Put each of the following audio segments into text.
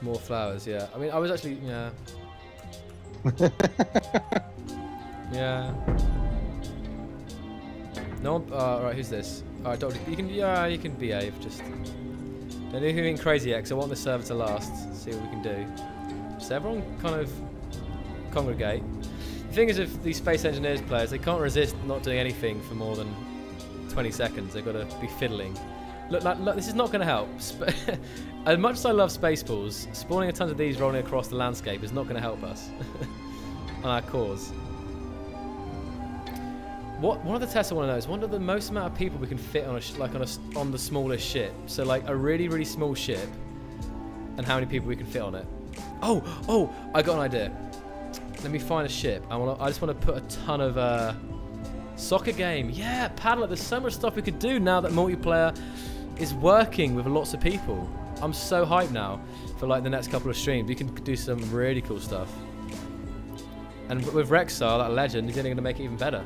More flowers, yeah. I mean, I was actually, yeah. yeah. No one, uh, right, who's this? Alright, Doctor, you can, yeah, you can behave, just. Don't do anything crazy yet, because I want the server to last. See what we can do. So everyone kind of congregate. The thing is, if these Space Engineers players, they can't resist not doing anything for more than 20 seconds. They've got to be fiddling. Look, look, look this is not going to help. As much as I love Spaceballs, spawning a ton of these rolling across the landscape is not going to help us on our cause. What one of the tests I want to know is what are the most amount of people we can fit on a like on a on the smallest ship? So like a really really small ship, and how many people we can fit on it? Oh oh, I got an idea. Let me find a ship. I want. I just want to put a ton of uh, soccer game. Yeah, paddle. There's so much stuff we could do now that multiplayer is working with lots of people. I'm so hyped now for like the next couple of streams. We can do some really cool stuff. And with Rexar, that legend, he's only going to make it even better.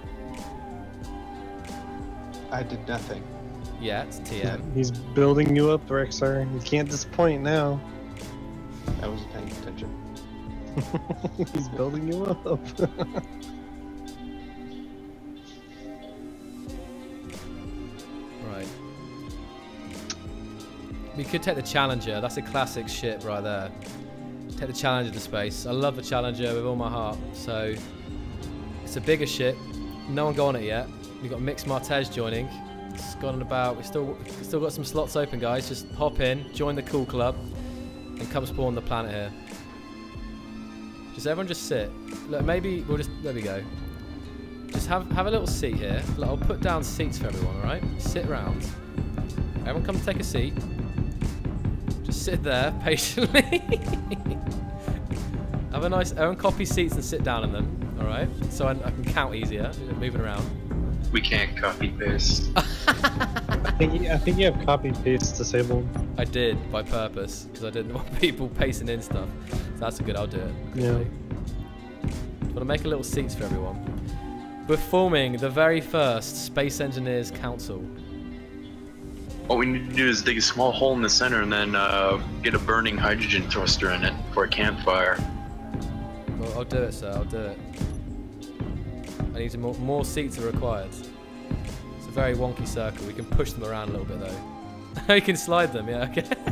I did nothing. Yeah, it's TM. He's building you up, Rexar. You can't disappoint now. I wasn't paying attention. He's building you up. We could take the Challenger. That's a classic ship right there. Take the Challenger to space. I love the Challenger with all my heart. So it's a bigger ship. No one got on it yet. We've got Mix Martez joining. It's gone about. We still still got some slots open, guys. Just hop in, join the cool club, and come spawn the planet here. Just everyone just sit. Look, maybe we'll just there we go. Just have have a little seat here. Look, I'll put down seats for everyone. All right, sit around. Everyone, come take a seat. Just sit there patiently. have a nice. own copy seats and sit down in them. All right, so I, I can count easier. Moving around. We can't copy paste. I think you, I think you have copy paste disabled. I did by purpose because I didn't want people pasting in stuff. So that's a good. I'll do it. Yeah. But I'll make a little seats for everyone. We're forming the very first Space Engineers Council. What we need to do is dig a small hole in the center and then uh, get a burning hydrogen thruster in it for a campfire. Well, I'll do it, sir. I'll do it. I need more, more seats are required. It's a very wonky circle. We can push them around a little bit though. you can slide them, yeah, okay.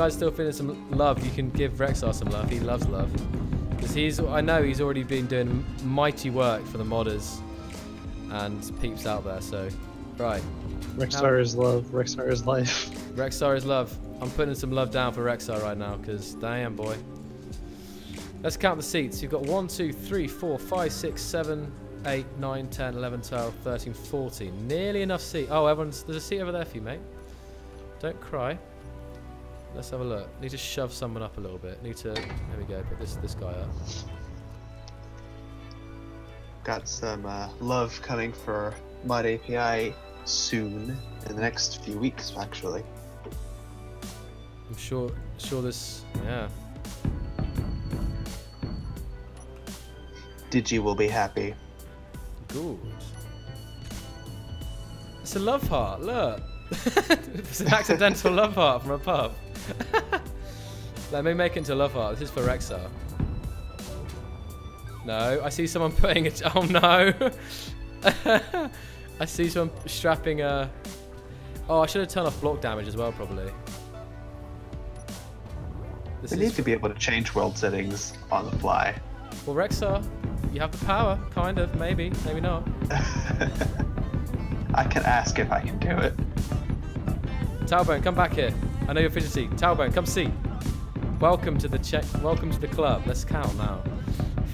guys, if you guys still feeling some love, you can give Rexar some love. He loves love. Because he's, I know he's already been doing mighty work for the modders and peeps out there, so, right. Rexar is love. Rexar is life. Rexar is love. I'm putting some love down for Rexar right now, because damn boy. Let's count the seats. You've got 1, 2, 3, 4, 5, 6, 7, 8, 9, 10, 11, 12, 13, 14. Nearly enough seat. Oh, everyone's there's a seat over there for you, mate. Don't cry. Let's have a look. Need to shove someone up a little bit. Need to. There we go. Put this this guy up. Got some uh, love coming for Mod API soon, in the next few weeks, actually. I'm sure. Sure this. Yeah. Digi will be happy. Good. It's a love heart. Look. it's an accidental love heart from a pub. Let me make it into love heart. This is for Rexar. No, I see someone putting it. Oh no! I see someone strapping a. Oh, I should have turned off block damage as well, probably. This we need to be able to change world settings on the fly. Well, Rexar, you have the power, kind of, maybe, maybe not. I can ask if I can do it. Talbone, come back here. I know you're fidgety. Talbone, come see. Welcome to the check. Welcome to the club. Let's count now.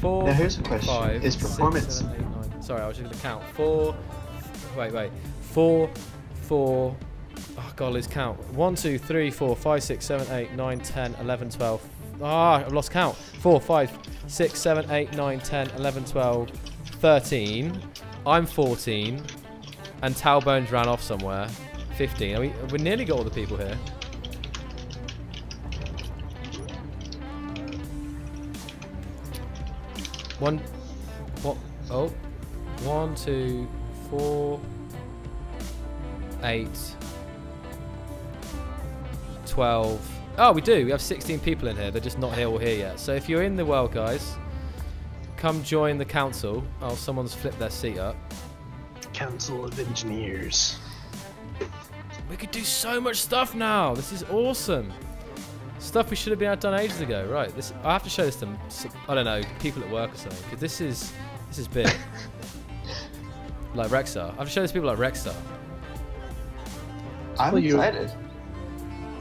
Four. Now here's a question: five, Is performance? seven, eight, nine. Sorry, I was just going to count. Four. Wait, wait. Four, four. Oh God, let's count. One, two, three, four, five, six, seven, eight, nine, ten, eleven, twelve. Ah, I've lost count. Four, five, six, seven, eight, nine, ten, eleven, twelve, thirteen. I'm 14, and Talbones ran off somewhere. 15. we, we nearly got all the people here. One. What? Oh. One, two, four, eight, twelve. Oh, we do. We have 16 people in here. They're just not here or here yet. So if you're in the world, guys, come join the council. Oh, someone's flipped their seat up. Council of Engineers. We could do so much stuff now. This is awesome. Stuff we should have been able to done ages ago. Right. This I have to show this to I don't know people at work or something because this is this is big. like Rexar. I have to show this to people like Rexar. I'm Well, you- excited.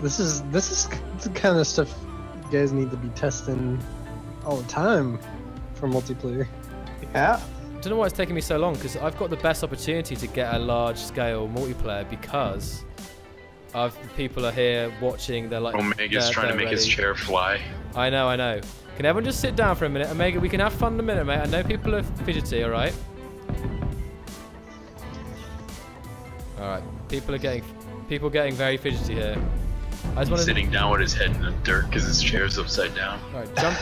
This is this is the kind of stuff you guys need to be testing all the time for multiplayer. Yeah. I don't know why it's taking me so long because I've got the best opportunity to get a large scale multiplayer because of the people are here watching. They're like Omega's they're- trying to they're make his chair fly. I know, I know. Can everyone just sit down for a minute? Omega, we can have fun in a minute, mate. I know people are fidgety, alright? Alright. People are getting people getting very fidgety here. I just He's want sitting down with his head in the dirt because his chair's upside down. Alright, jump.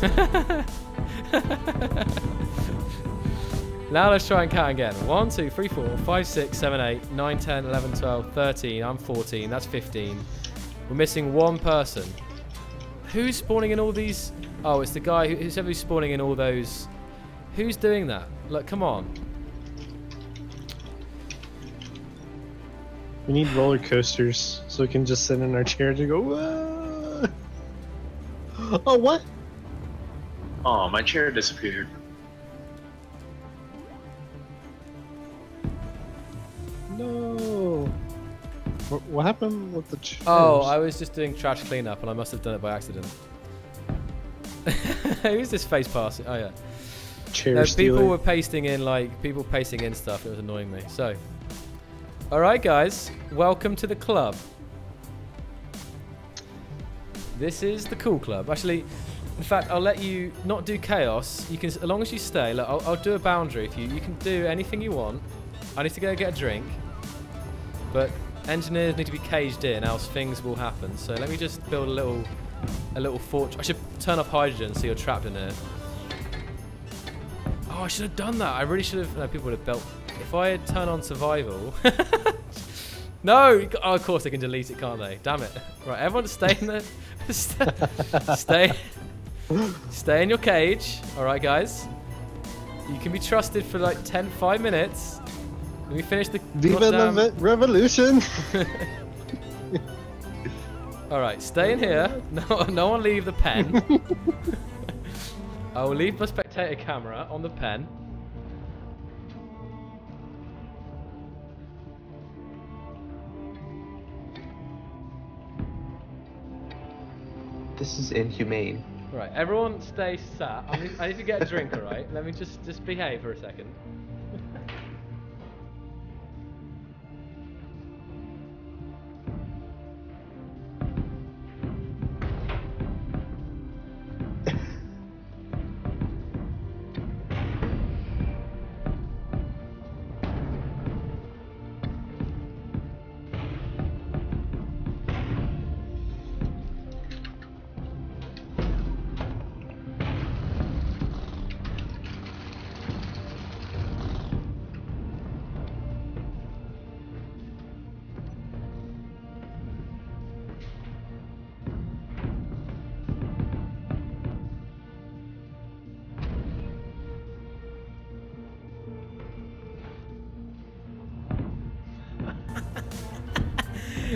now let's try and count again. 1, 2, 3, 4, 5, 6, 7, 8, 9, 10, 11, 12, 13. I'm 14. That's 15. We're missing one person. Who's spawning in all these? Oh, it's the guy who, who's who's spawning in all those. Who's doing that? Look, come on. We need roller coasters so we can just sit in our chair and go. Whoa! Oh what? Oh, my chair disappeared. No. What, what happened with the chairs? Oh, I was just doing trash cleanup and I must have done it by accident. Who's this face passing? Oh, yeah. chair No, people were pasting in like people pasting in stuff. It was annoying me. So, all right, guys, welcome to the club. This is the cool club. Actually, in fact, I'll let you not do chaos. You can, as long as you stay. Look, I'll, I'll do a boundary for you. You can do anything you want. I need to go get a drink, but engineers need to be caged in, else things will happen. So let me just build a little, a little fortress. I should turn off hydrogen so you're trapped in here. Oh, I should have done that. I really should have. No, people would have built. If I had turned on survival. no! Oh, of course they can delete it, can't they? Damn it. Right, everyone stay in the. stay. Stay in your cage. Alright, guys. You can be trusted for like 10, 5 minutes. Let me finish the. Viva la goddamn- ve- revolution! Alright, stay in here. No, no one leave the pen. I will leave my spectator camera on the pen. This is inhumane. Right, everyone stay sat. I need, I need to get a drink, alright? Let me just just behave for a second.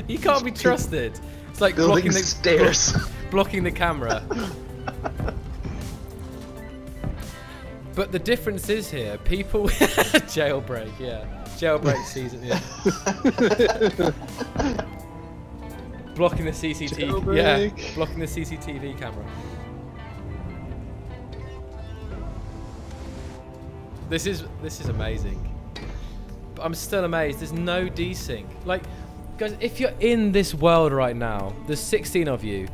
You can't be trusted. It's like Building blocking the stairs. blocking the camera. but the difference is here, people jailbreak, yeah. Jailbreak season, yeah. blocking the CCTV, yeah, blocking the CCTV camera. This is this is amazing. But I'm still amazed. There's no desync. Like, guys, if you're in this world right now, there's 16 of you.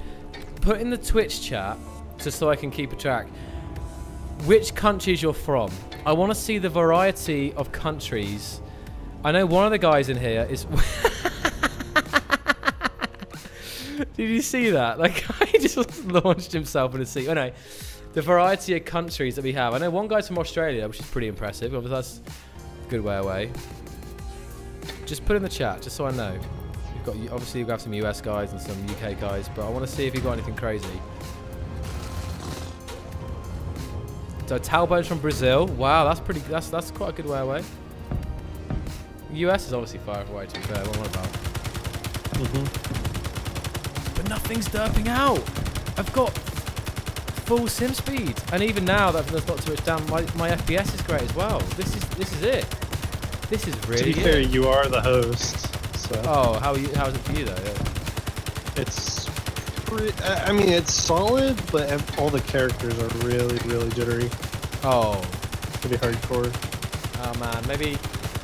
Put in the Twitch chat just so I can keep a track. Which countries you're from? I want to see the variety of countries. I know one of the guys in here is. Did you see that? Like, he just launched himself in a seat. Oh no. the variety of countries that we have. I know one guy's from Australia, which is pretty impressive. Obviously, that's a good way away. Just put in the chat, just so I know. You've got obviously you have got some US guys and some UK guys, but I want to see if you've got anything crazy. So Talbone's from Brazil. Wow, that's pretty. That's that's quite a good way away. US is obviously far away. To be fair, what about? Mm-hmm. But nothing's derping out. I've got full sim speed, and even now that there's not too much down, my, my FPS is great as well. This is this is it. This is really To be fair, it. you are the host, so Oh, how you? How is it for you though? Yeah. it's. Pre- I mean, it's solid, but all the characters are really, really jittery. Oh, Pretty hardcore. oh man, maybe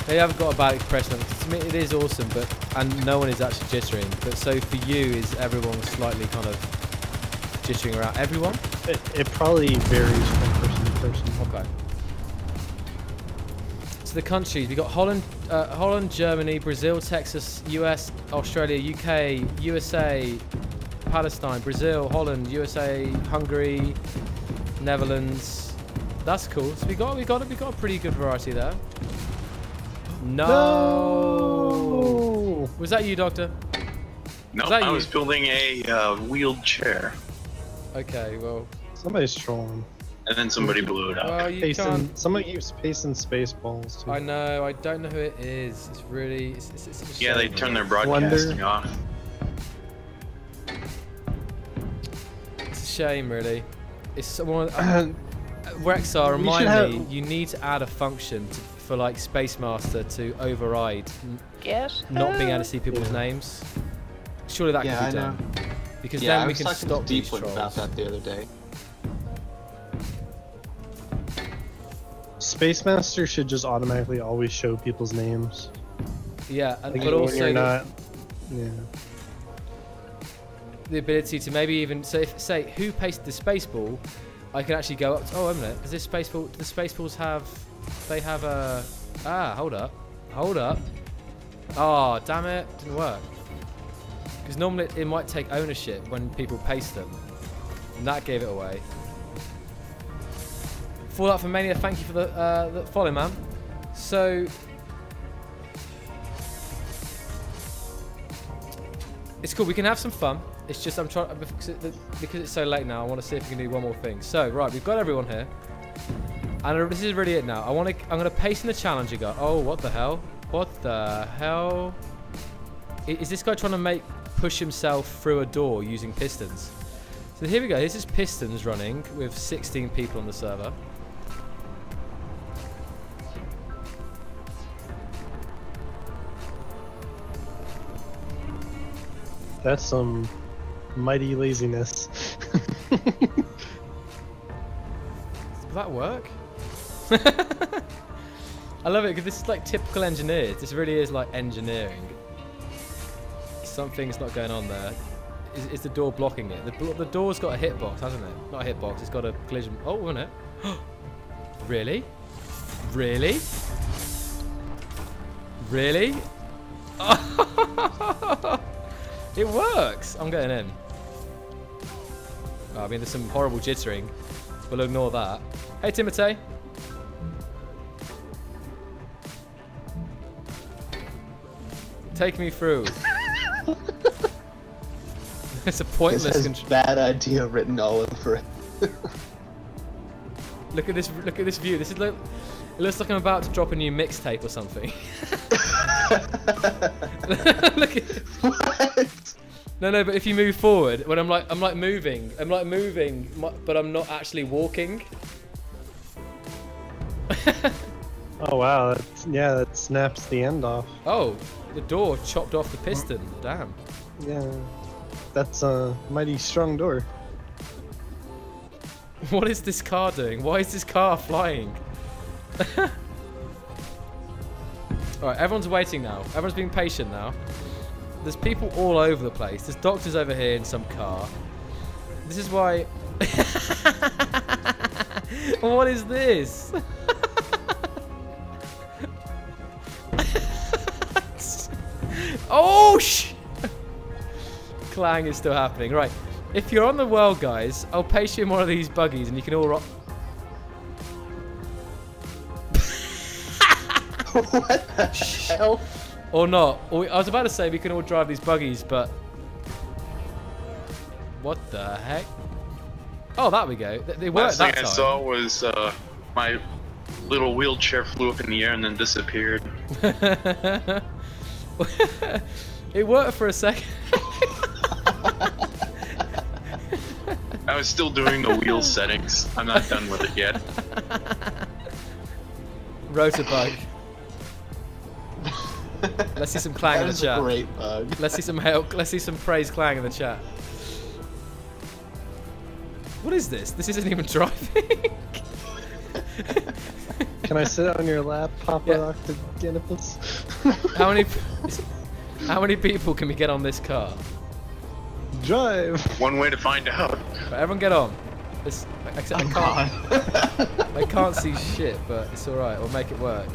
maybe I've got a bad impression. of it. 'cause To me, it is awesome, but and no one is actually jittering. But so for you, is everyone slightly kind of jittering around? Everyone? It, it probably varies from person to person. Okay. So the countries We've got Holland, uh, Holland, Germany, Brazil, Texas, US, Australia, UK, USA, Palestine, Brazil, Holland, USA, Hungary, Netherlands. That's cool. So we got we got we got a pretty good variety there. No. No! Was that you, Doctor? No, that I you? was building a uh, wheeled chair, Okay. Well. Somebody's trolling. And then somebody blew it up. Well, you Pacing, can't. somebody keeps pacing space balls too. I know. I don't know who it is. It's really. It's, it's, it's yeah, they shame, turned really. their broadcasting off. It's a shame, really. It's someone. Uh, Rexar, we remind should have- me, you need to add a function to, for like Space Master to override n- Yes. not being able to see people's Yeah. names. Surely that Yeah, can be I done. Because yeah, then I we was can stop to these Deepwood about that the other day. Space Master should just automatically always show people's names. Yeah, and, Like but also not. Yeah. the ability to maybe even so if say who pasted the space ball, I can actually go up. To, oh, wait a minute. Does this space ball? Do the space balls have? They have a. Ah, hold up, hold up. Oh, damn it! Didn't work. Because normally it might take ownership when people paste them, and that gave it away. Fallout for Mania, thank you for the, uh, the follow, man. So it's cool. We can have some fun. It's just I'm trying because, it, because it's so late now. I want to see if we can do one more thing. So right, we've got everyone here, and this is really it now. I want to. I'm going to paste in the challenger guy. Oh, what the hell? What the hell? Is this guy trying to make push himself through a door using pistons? So here we go. This is pistons running with 16 people on the server. That's some mighty laziness. Does that work? I love it because this is like typical engineers. This really is like engineering. Something's not going on there. Is, is the door blocking it? The, the door's got a hitbox, hasn't it? Not a hitbox. It's got a collision. Oh, isn't it? really? Really? Really? it works. I'm getting in. Oh, I mean, there's some horrible jittering. We'll ignore that. Hey, Timotei. Take me through. it's a This pointless. has contr- bad idea written all over it. look at this. Look at this view. This is like. It looks like I'm about to drop a new mixtape or something. look at. what? No, no, but if you move forward, when I'm like, I'm like moving, I'm like moving, but I'm not actually walking. oh wow, that's, yeah, that snaps the end off. Oh, the door chopped off the piston. Damn. Yeah, that's a mighty strong door. What is this car doing? Why is this car flying? Alright, everyone's waiting now. Everyone's being patient now. There's people all over the place. There's doctors over here in some car. This is why. what is this? oh sh! Clang is still happening. Right. If you're on the world, guys, I'll pace you in one of these buggies and you can all. what the hell? or not. Or I was about to say we can all drive these buggies, but. What the heck? Oh, that we go. They, they worked Last thing I time. saw was uh, my little wheelchair flew up in the air and then disappeared. it worked for a second. I was still doing the wheel settings. I'm not done with it yet. Rotor bug. Let's see some clang That in the is chat. a great bug. Let's see some help. Let's see some praise clang in the chat. What is this? This isn't even driving. Can I sit on your lap, Papa Yeah. Octagonopus? how many? How many people can we get on this car? Drive. One way to find out. Right, everyone get on. This, except I Oh, can't. I can't see shit, but it's all right. We'll make it work.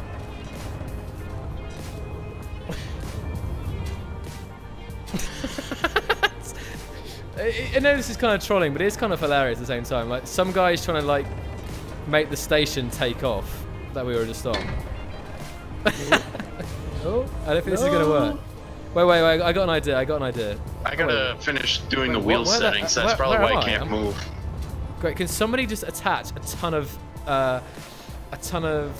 I, I know this is kind of trolling, but it is kind of hilarious at the same time. Like some guys trying to like make the station take off that we were just on. oh, I don't think this is gonna work. Wait, wait, wait! I got an idea. I got an idea. I gotta finish doing Wait, the wheel wh- where the- settings. That's where- probably where why I I? can't I'm- move. Great. Can somebody just attach a ton of uh, a ton of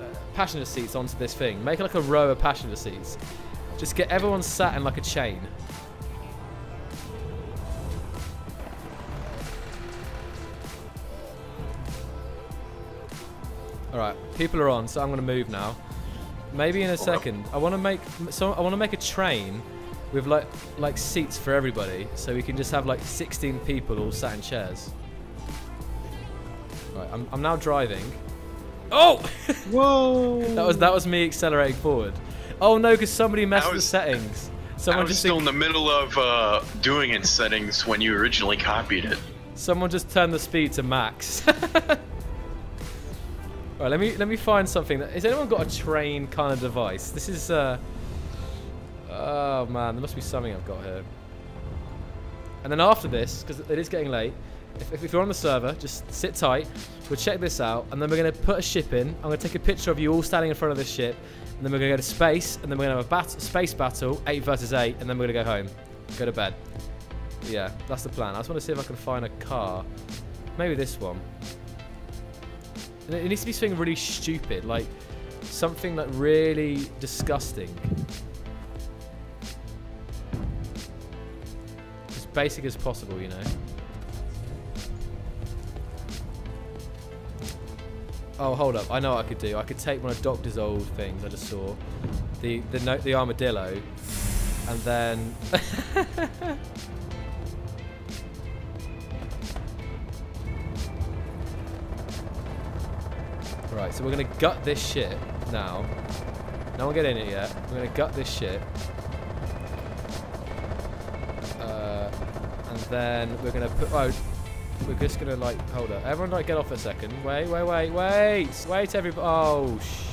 uh, passenger seats onto this thing? Make like a row of passenger seats. Just get everyone sat in like a chain. People are on, so I'm gonna move now. Maybe in a second. I want to make so I want to make a train with like like seats for everybody, so we can just have like 16 people all sat in chairs. Right, I'm, I'm now driving. Oh, Whoa. that was that was me accelerating forward. Oh no, because somebody messed I with the was- settings. I was just still in the middle of uh, doing its settings when you originally copied it. someone just turned the speed to max. right, let me let me find something. Has anyone got a train kind of device? This is. Uh, oh man, there must be something I've got here. And then after this, because it is getting late, if, if you're on the server, just sit tight. We'll check this out, and then we're going to put a ship in. I'm going to take a picture of you all standing in front of this ship, and then we're going to go to space, and then we're going to have a bat- space battle, 8 versus 8, and then we're going to go home. Go to bed. Yeah, that's the plan. I just want to see if I can find a car. Maybe this one. And It needs to be something really stupid, like something like really disgusting. As basic as possible, you know. Oh, hold up! I know what I could do. I could take one of Doctor's old things I just saw, the the the armadillo, and then. so we're gonna gut this shit now. No one get in it yet. We're gonna gut this shit. Uh, and then we're gonna put. Oh, we're just gonna like hold up. Everyone, like get off a second. Wait, wait, wait, wait, wait, everybody. Oh, sh.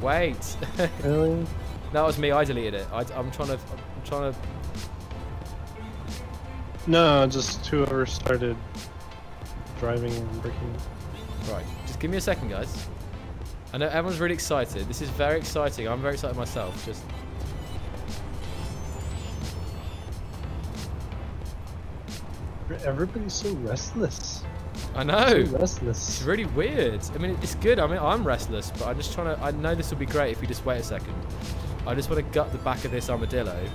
Wait. Really? that was me. I deleted it. I, am trying to. I'm trying to. No, just whoever started driving and breaking. Right. Give me a second, guys. I know everyone's really excited. This is very exciting. I'm very excited myself. Just. Everybody's so restless. I know. So It's really weird. I mean, it's good. I mean, I'm restless, but I'm just trying to. I know this will be great if you just wait a second. I just want to gut the back of this armadillo,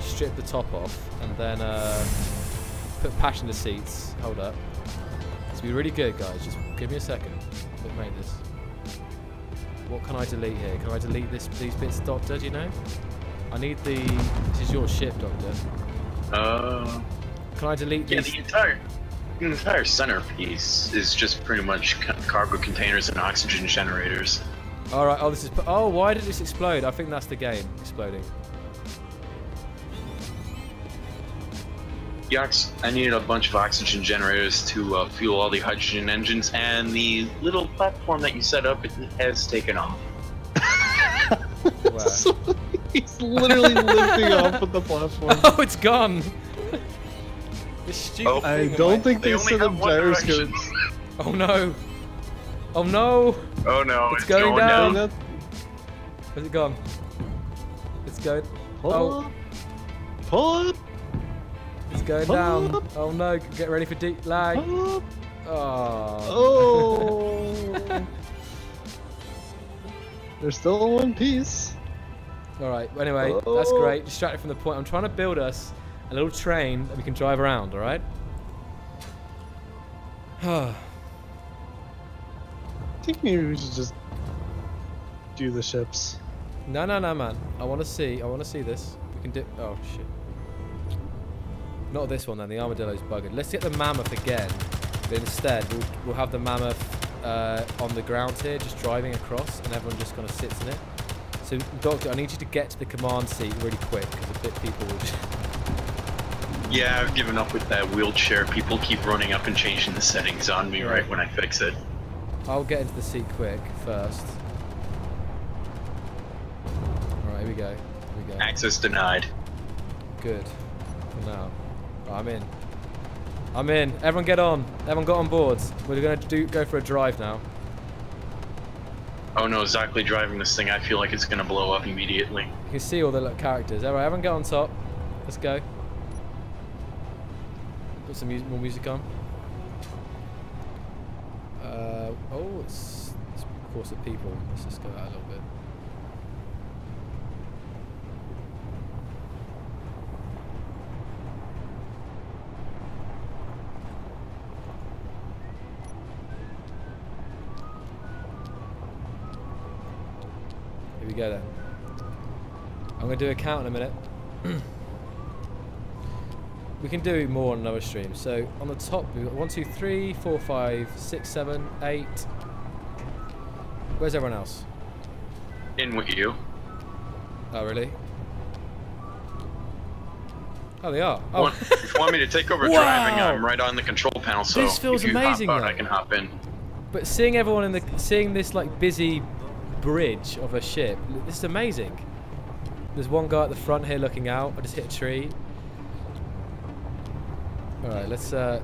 strip the top off, and then uh, put passenger seats. Hold up. It's be really good, guys. Just give me a second. This? What can I delete here? Can I delete this? These bits, Doctor? Do you know? I need the. This is your ship, Doctor. Uh, Can I delete yeah, these? the entire the entire centerpiece is just pretty much cargo containers and oxygen generators. All right. Oh, this is. Oh, why did this explode? I think that's the game exploding. Ox- I needed a bunch of oxygen generators to uh, fuel all the hydrogen engines, and the little platform that you set up it has taken off. Wow. He's literally lifting off with the platform. Oh, it's gone. This stupid Oh. I don't think They they, set up one gyroscopes. Oh no. Oh no. Oh no, It's it's, going going, down. down. Where's it gone? It's going. Pull Oh. up. Pull up. It's going down. up. Oh no. Get ready for deep lag. Up. Oh. Oh. They're still in one piece. All right. Anyway, that's Oh. great. Distracted from the point. I'm trying to build us a little train that we can drive around. All right. I think maybe we should just do the ships. no, no, no, man. I want to see. I want to see this. We can do. Oh shit. Not this one then. The armadillo's buggered. Let's get the mammoth again. But instead, we'll, we'll have the mammoth uh, on the ground here, just driving across, and everyone just kind of sits in it. So, Doctor, I need you to get to the command seat really quick, because a bit people will just. Yeah, I've given up with that wheelchair. People keep running up and changing the settings on me Right. right when I fix it. I'll get into the seat quick first. Alright, here we go. Here we go. Access denied. Good. For now. I'm in. I'm in. Everyone get on. Everyone got on board. We're gonna do go for a drive now. Oh no, exactly driving this thing, I feel like it's gonna blow up immediately. You can see all the characters. Everyone get on top. Let's go. Put some mu more music on. Uh, oh, it's, it's of course of people. Let's just go out a little bit. Here we go then. I'm gonna do a count in a minute. we can do more on another stream. So on the top we've got one, two, three, four, five, six, seven, eight. Where's everyone else? In with you. Oh really? Oh they are. Oh Want- if you want me to take over Wow. driving, I'm right on the control panel, so This feels if you amazing, hop out, I can hop in. But seeing everyone in the seeing this like busy bridge of a ship, this is amazing. There's one guy at the front here looking out. I just hit a tree. All right, let's. uh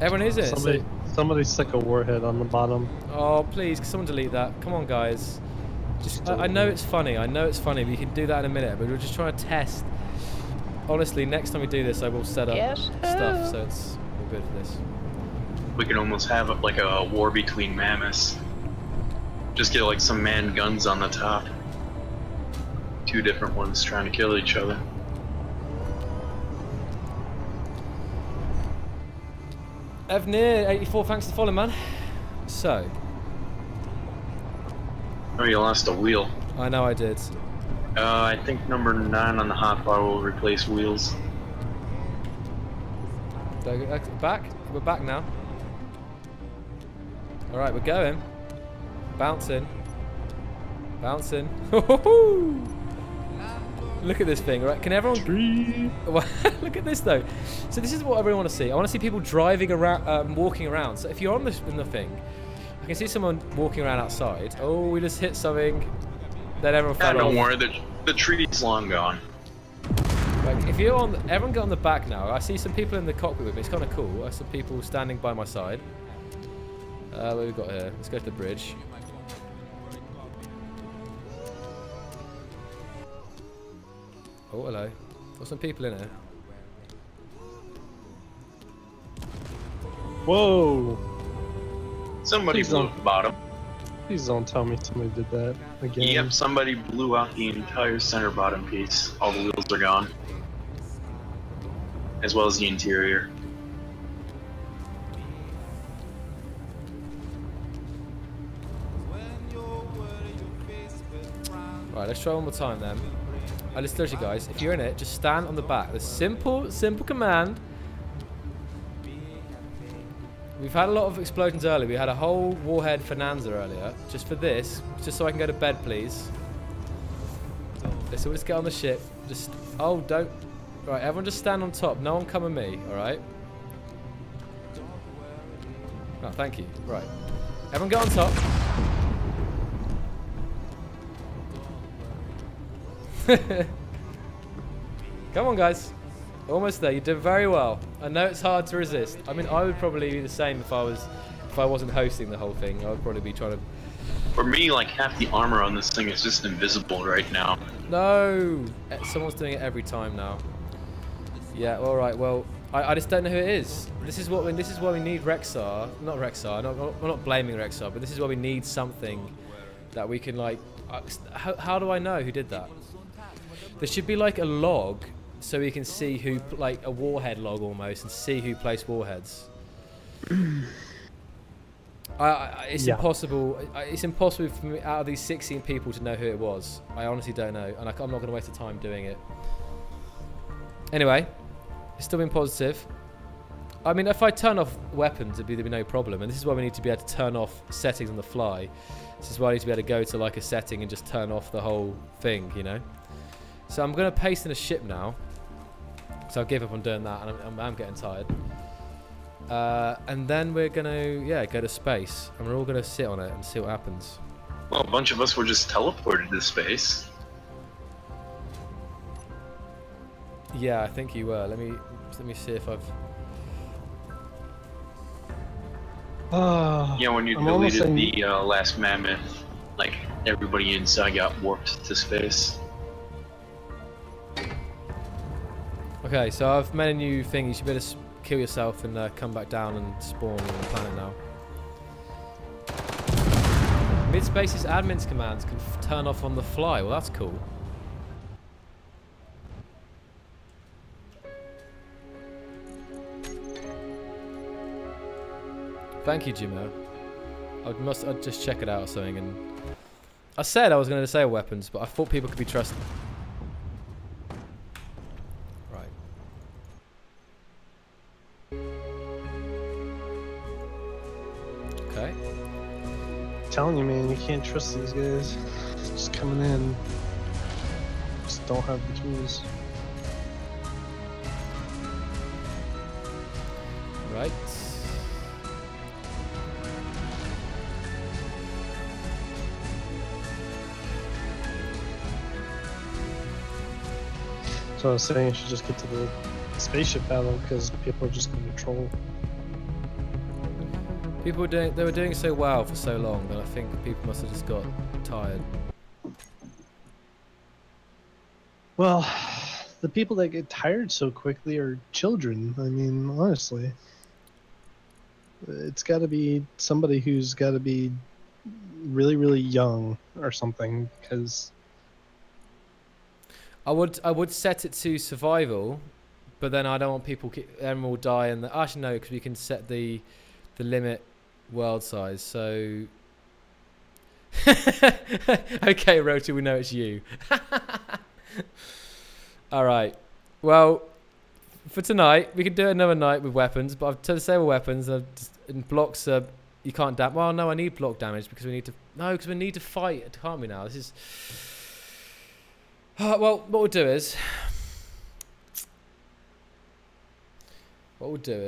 Everyone is it? Somebody, somebody stick a warhead on the bottom. Oh please, can someone delete that? Come on, guys. Just, I, I know it's funny. I know it's funny. We can do that in a minute, but we're just trying to test. Honestly, next time we do this, I will set up Yes, stuff so it's all good for this. We can almost have like a war between mammoths. Just get like some manned guns on the top. Two different ones trying to kill each other. Evnir, 84, thanks for following, man. So, Oh, you lost a wheel. I know I did. Uh, I think number nine on the hotbar will replace wheels. Do I go back? We're back now. All right, we're going. Bouncing. Bouncing. Look at this thing, right? Can everyone? Tree. Look at this though. So this is what I really want to see. I want to see people driving around, um, walking around. So if you're on this in the thing, I can see someone walking around outside. Oh, we just hit something. Then everyone Yeah, don't off. worry, the, the tree's long gone. Like, if you're on, everyone get on the back now. I see some people in the cockpit with me. It's kind of cool. I see some people standing by my side. Uh, what have we got here? Let's go to the bridge. Oh, hello. Got some people in here. Whoa. Somebody Please blew don't. up the bottom. Please don't tell me somebody did that again. Yep, somebody blew out the entire center bottom piece. All the wheels are gone. As well as the interior. Right, let's try one more time then. I just you guys, if you're in it, just stand on the back. The simple, simple command. We've had a lot of explosions earlier. We had a whole warhead Finanza earlier. Just for this, just so I can go to bed, please. Let's all just get on the ship. Just, oh, don't. Right, everyone just stand on top. No one come with me, alright? Oh, thank you. Right. Everyone get on top. Come on, guys. Almost there. You did very well. I know it's hard to resist. I mean, I would probably be the same if I was, if I wasn't hosting the whole thing. I would probably be trying to. For me, like half the armor on this thing is just invisible right now. No, Eh, someone's doing it every time now. Yeah. All right. Well, I, I just don't know who it is. This is what we, this is why we need Rexar. Not Rexar. Not, not, we're not blaming Rexar, but this is why we need something that we can like. Uh, how, how do I know who did that? There should be like a log so we can see who, like a warhead log almost, and see who placed warheads. I, I, it's Yeah. impossible. I- It's impossible for me out of these 16 people to know who it was. I honestly don't know, and I, am not going to waste the time doing it. Anyway, it's still been positive. I mean, if I turn off weapons, it'd be, there'd be no problem. And this is why we need to be able to turn off settings on the fly. This is why I need to be able to go to like a setting and just turn off the whole thing, you know. So I'm going to paste in a ship now. So I'll give up on doing that, and I'm, I'm, I'm getting tired. Uh, and then we're going to, yeah, go to space. And we're all going to sit on it and see what happens. Well, a bunch of us were just teleported to space. Yeah, I think you were. Let me let me see if I've. Oh, Yeah, when you I'm deleted in- the uh, last mammoth, like everybody inside got warped to space. Okay, so I've made a new thing. You should better kill yourself and uh, come back down and spawn on the planet now. Midspace's admin's commands can turn off on the fly. Well, that's cool. Thank you, Jimo. I must I'd just check it out or something. And I said I was going to say weapons, but I thought people could be trusted. Telling you, man, you can't trust these guys. Just coming in. Just don't have the tools. Right. So I was saying, you should just get to the spaceship battle because people are just going to troll. People were doing they were doing so well for so long that I think people must have just got tired. Well, the people that get tired so quickly are children. I mean, honestly. It's got to be somebody who's got to be really, really young or something because I would I would set it to survival, but then I don't want people everyone will die and the, actually no because we can set the the limit world size. So okay, Roti, we know it's you. All right. Well, for tonight we could do another night with weapons, but I've to disable weapons. I've just, and blocks. Uh, you can't dam. Well, no, I need block damage because we need to. No, because we need to fight, can't we? Now this is. Uh, well, what we'll do is. What we'll do